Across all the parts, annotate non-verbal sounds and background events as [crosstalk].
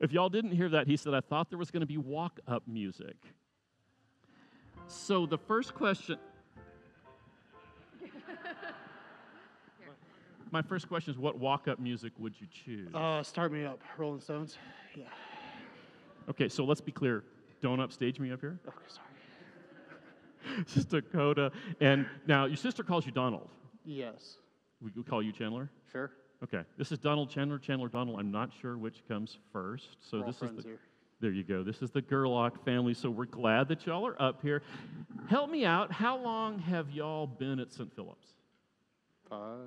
if y'all didn't hear that, he said, I thought there was going to be walk up music. So the first question. [laughs] My first question is what walk up music would you choose? Uh, start me up, Rolling Stones. Yeah. Okay, so let's be clear. Don't upstage me up here. Okay, sorry. this is Dakota. And now your sister calls you Donald. Yes. We we call you Chandler? Sure. Okay. This is Donald Chandler, Chandler Donald. I'm not sure which comes first. So We're all this is the, here. there you go. This is the Gerlach family. So we're glad that y'all are up here. Help me out. How long have y'all been at St. Philip's? Five,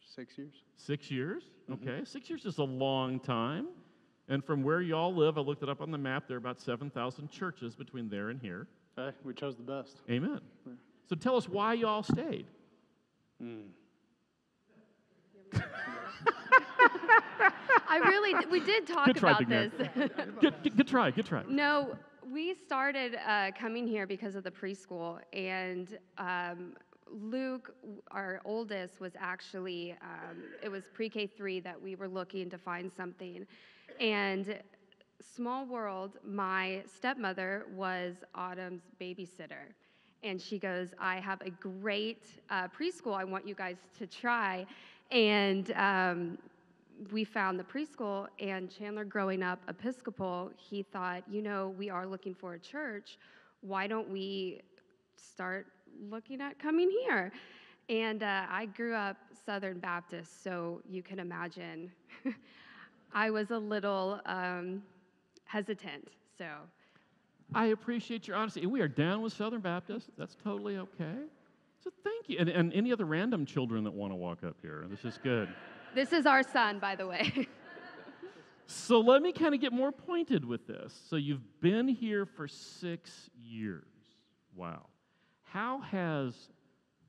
six years. Six years? Mm-hmm. Okay. Six years is a long time. And from where y'all live, I looked it up on the map, there are about 7,000 churches between there and here. Hey, we chose the best. Amen. So tell us why y'all stayed. Hmm. [laughs] I really, we did talk Good try, about this. [laughs] Good, good, good try, good try. no, we started uh, coming here because of the preschool, and um, Luke, our oldest, was actually, um, it was pre K three that we were looking to find something. And small world, my stepmother was Autumn's babysitter. And she goes, I have a great uh, preschool I want you guys to try. And um, we found the preschool, and Chandler, growing up Episcopal, he thought, you know, we are looking for a church. Why don't we start looking at coming here? And uh, I grew up Southern Baptist, so you can imagine [laughs] I was a little um, hesitant. So, I appreciate your honesty. We are down with Southern Baptist. That's totally okay. So thank you. And, and any other random children that want to walk up here. This is good. This is our son, by the way. [laughs] So let me kind of get more pointed with this. So you've been here for six years. Wow. How has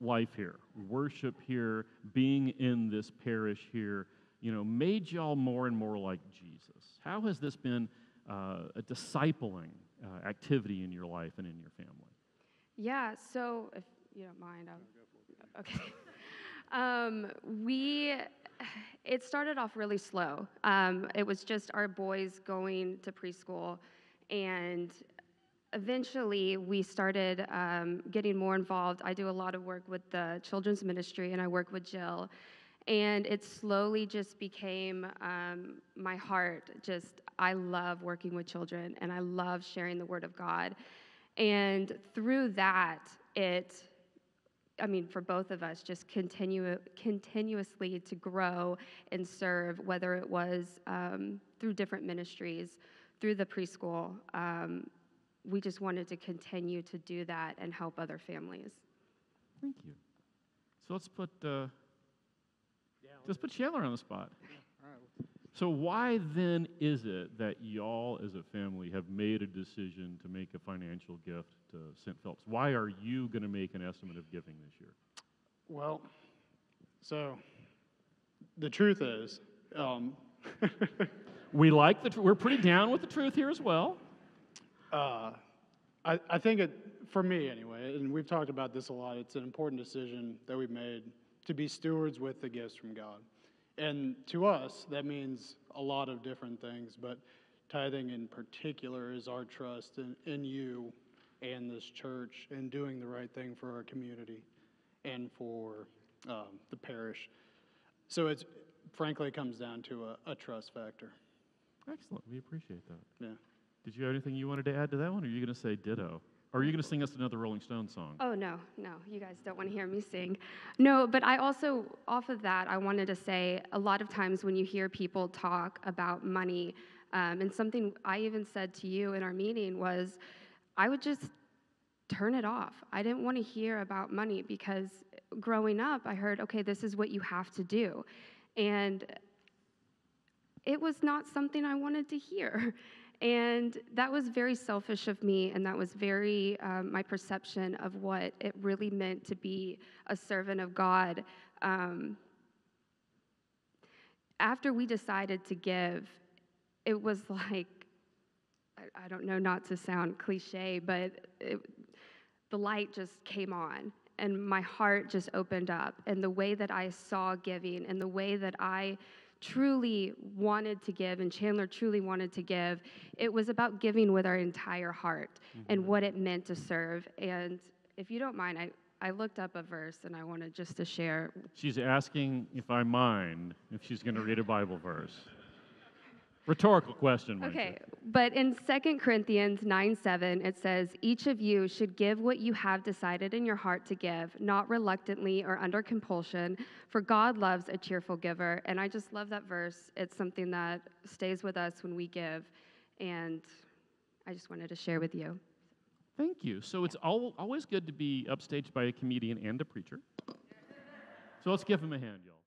life here, worship here, being in this parish here, you know, made y'all more and more like Jesus? How has this been uh, a discipling uh, activity in your life and in your family? Yeah, so if you don't mind, I'll. Okay. [laughs] um, we, it started off really slow. Um, it was just our boys going to preschool, and eventually we started um, getting more involved. I do a lot of work with the children's ministry, and I work with Jill. And it slowly just became um, my heart. Just, I love working with children and I love sharing the Word of God. And through that, it, I mean, for both of us, just continue, continuously to grow and serve, whether it was um, through different ministries, through the preschool. Um, we just wanted to continue to do that and help other families. Thank you. So let's put uh, let's put Chandler on the spot. So why then is it that y'all as a family have made a decision to make a financial gift to St. Philip's? Why are you going to make an estimate of giving this year? Well, so the truth is, um, [laughs] We like the tr- we're pretty down with the truth here as well. uh, I, I think it, for me anyway, and we've talked about this a lot, it's an important decision that we've made to be stewards with the gifts from God. And to us, that means a lot of different things, but tithing in particular is our trust in, in you and this church and doing the right thing for our community and for um, the parish. So it's frankly it comes down to a, a trust factor. Excellent. We appreciate that. Yeah. Did you have anything you wanted to add to that one, or are you going to say ditto? Are you going to sing us another Rolling Stone song? Oh, no, no, you guys don't want to hear me sing. No, but I also, off of that, I wanted to say a lot of times when you hear people talk about money, um, and something I even said to you in our meeting was, I would just turn it off. I didn't want to hear about money because growing up, I heard, okay, this is what you have to do. And it was not something I wanted to hear. [laughs] And that was very selfish of me, and that was very um, my perception of what it really meant to be a servant of God. Um, after we decided to give, it was [laughs] like, I, don't know, not to sound cliche, but it, the light just came on and my heart just opened up and the way that i saw giving and the way that i truly wanted to give and Chandler truly wanted to give, it was about giving with our entire heart and mm-hmm. what it meant to serve. And if you don't mind, I, I looked up a verse and I wanted just to share. She's asking if I mind if she's going to read a Bible verse. Rhetorical question. Okay, but in 2 Corinthians 9 7, it says, Each of you should give what you have decided in your heart to give, not reluctantly or under compulsion, for God loves a cheerful giver. And I just love that verse. It's something that stays with us when we give. And I just wanted to share with you. Thank you. So it's al- always good to be upstaged by a comedian and a preacher. So let's give him a hand, y'all.